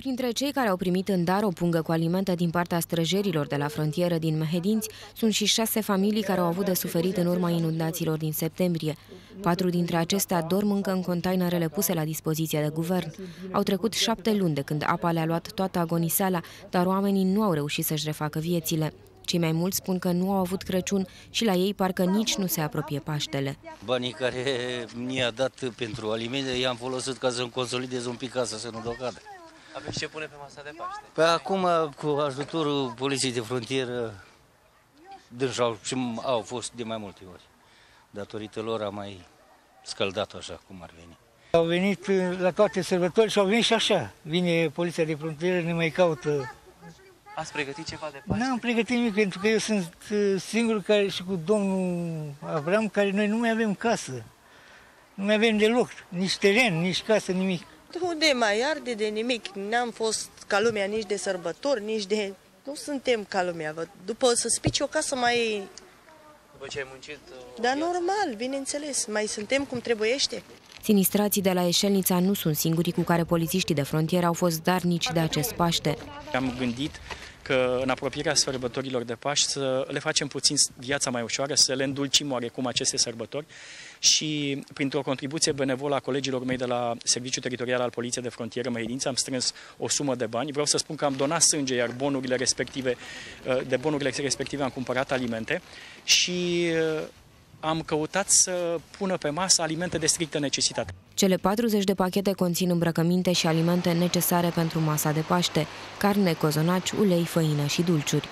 Printre cei care au primit în dar o pungă cu alimente din partea străjerilor de la frontieră din Mehedinți sunt și șase familii care au avut de suferit în urma inundațiilor din septembrie. Patru dintre acestea dorm încă în containerele puse la dispoziție de guvern. Au trecut șapte luni de când apa le-a luat toată agoniseala, dar oamenii nu au reușit să-și refacă viețile. Cei mai mulți spun că nu au avut Crăciun și la ei parcă nici nu se apropie Paștele. Banii care mi-a dat pentru alimente i-am folosit ca să-mi consolidez un pic casa, să nu dau cadă. Aveți ce pune pe masa de Paște? Pe acum, cu ajutorul Poliției de Frontieră, deja și au fost de mai multe ori. Datorită lor am mai scăldat așa cum ar veni. Au venit la toate sărbători și au venit și așa. Vine Poliția de Frontieră, ne mai caută Ați pregătit ceva de Paște? N-am pregătit nimic, pentru că eu sunt uh, singurul care și cu domnul Avram, care noi nu mai avem casă. Nu mai avem deloc, nici teren, nici casă, nimic. Unde mai arde de nimic? N-am fost ca lumea nici de sărbători, nici de... Nu suntem ca lumea. După să spici o casă mai... După ce ai muncit... Dar normal, bineînțeles. Mai suntem cum trebuiește. Sinistrații de la Eșelnița nu sunt singurii cu care polițiștii de frontieră au fost darnici de acest Paște. Am gândit că în apropierea sărbătorilor de Paști să le facem puțin viața mai ușoară, să le îndulcim oarecum aceste sărbători și printr-o contribuție benevolă a colegilor mei de la Serviciul Teritorial al Poliției de Frontieră Măirință am strâns o sumă de bani. Vreau să spun că am donat sânge, iar bonurile respective, de bonurile respective am cumpărat alimente și am căutat să pună pe masă alimente de strictă necesitate. Cele 40 de pachete conțin îmbrăcăminte și alimente necesare pentru masa de Paște, carne, cozonaci, ulei, făină și dulciuri.